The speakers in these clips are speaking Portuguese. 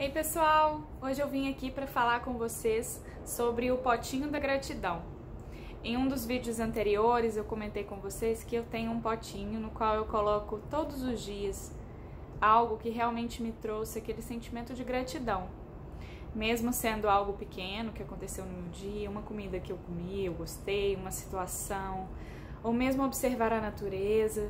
Ei pessoal, hoje eu vim aqui para falar com vocês sobre o potinho da gratidão. Em um dos vídeos anteriores eu comentei com vocês que eu tenho um potinho no qual eu coloco todos os dias algo que realmente me trouxe aquele sentimento de gratidão. Mesmo sendo algo pequeno que aconteceu no meu dia, uma comida que eu comi, eu gostei, uma situação, ou mesmo observar a natureza,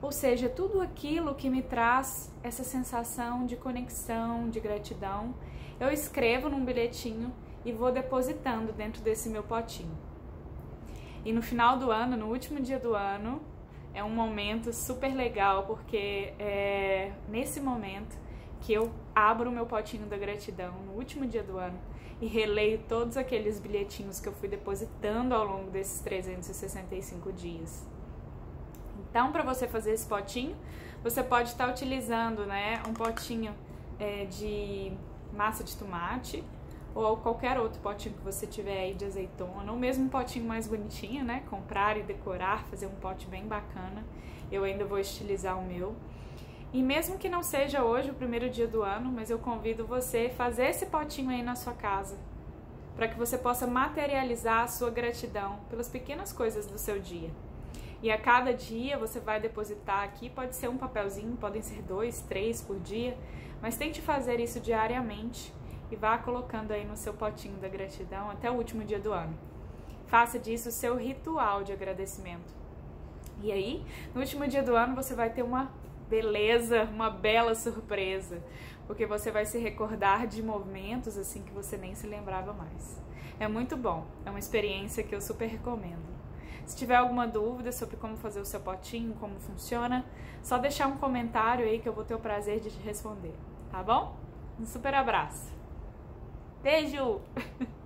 ou seja, tudo aquilo que me traz essa sensação de conexão, de gratidão, eu escrevo num bilhetinho e vou depositando dentro desse meu potinho. E no final do ano, no último dia do ano, é um momento super legal porque é nesse momento que eu abro o meu potinho da gratidão no último dia do ano e releio todos aqueles bilhetinhos que eu fui depositando ao longo desses 365 dias. Então, para você fazer esse potinho, você pode estar utilizando né, um potinho é, de massa de tomate ou qualquer outro potinho que você tiver aí de azeitona, ou mesmo um potinho mais bonitinho, né? Comprar e decorar, fazer um pote bem bacana. Eu ainda vou estilizar o meu. E mesmo que não seja hoje o primeiro dia do ano, mas eu convido você a fazer esse potinho aí na sua casa, para que você possa materializar a sua gratidão pelas pequenas coisas do seu dia. E a cada dia você vai depositar aqui, pode ser um papelzinho, podem ser dois, três por dia, mas tente fazer isso diariamente e vá colocando aí no seu potinho da gratidão até o último dia do ano. Faça disso o seu ritual de agradecimento. E aí, no último dia do ano, você vai ter uma beleza, uma bela surpresa, porque você vai se recordar de momentos assim que você nem se lembrava mais. É muito bom, é uma experiência que eu super recomendo. Se tiver alguma dúvida sobre como fazer o seu potinho, como funciona, só deixar um comentário aí que eu vou ter o prazer de te responder, tá bom? Um super abraço. Beijo!